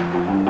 Thank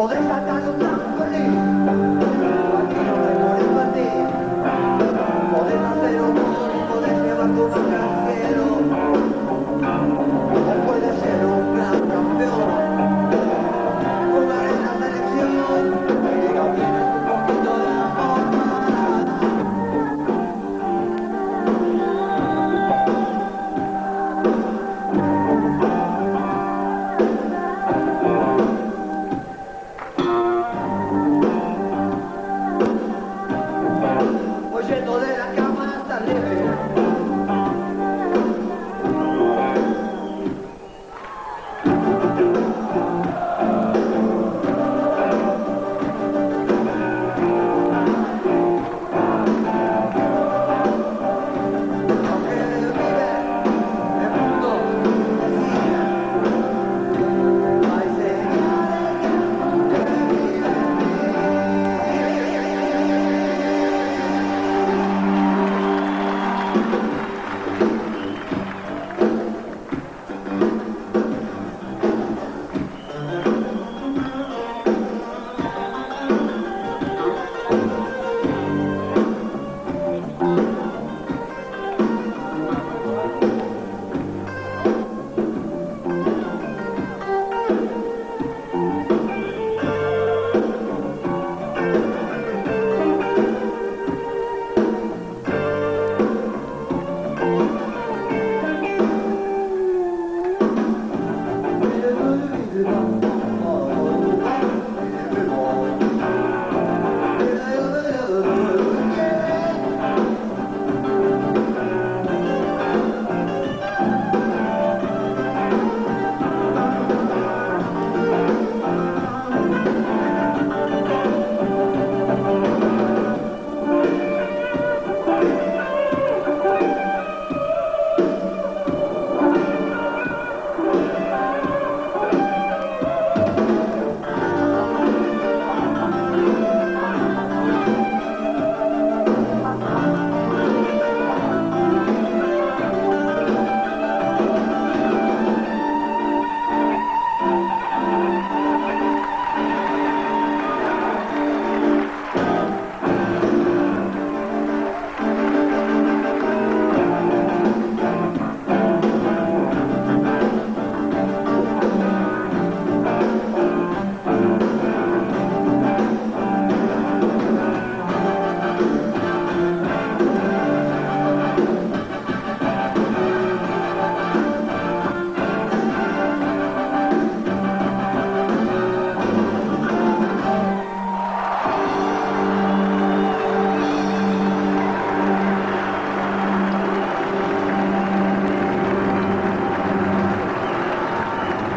podrá